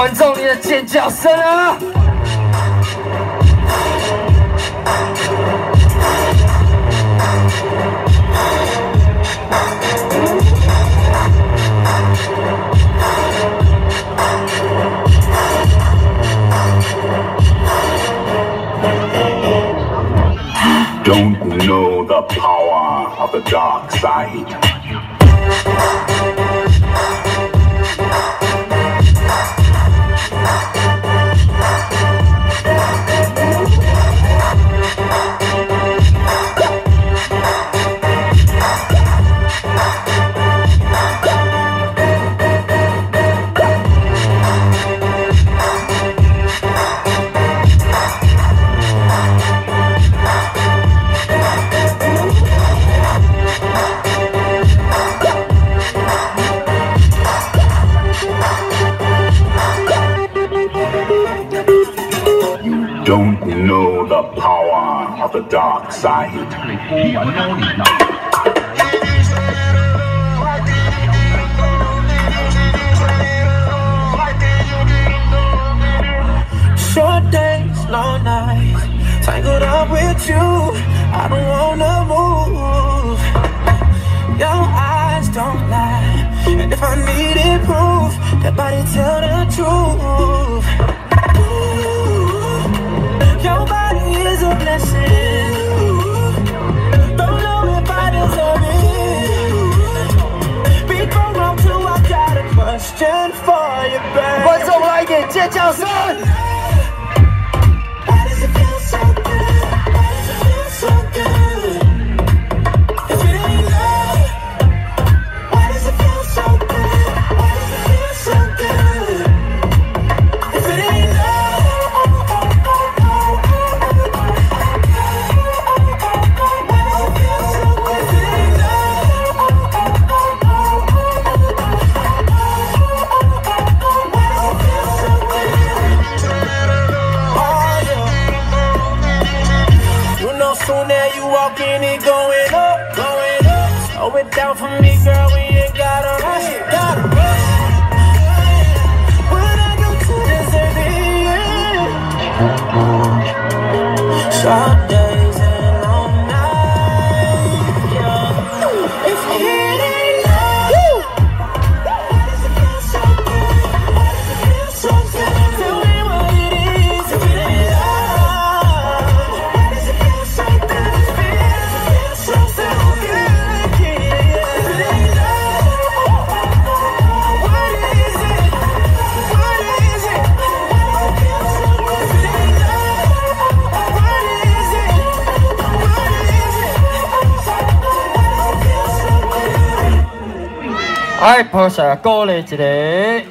观众，你的尖叫声啊！Don't know the power of the dark side. don't know the power of the dark side. Short days, long nights Tangled up with you I don't wanna move Your eyes don't lie And if I needed proof That body tell the truth Ooh is a blessing. Don't know if I deserve it. Be from wrong too, I got a question for you, babe. 观众来一点尖叫声！ You walk in, it going up, going up. Slow it down for me, girl. We ain't gotta rush, gotta rush. Does it feel so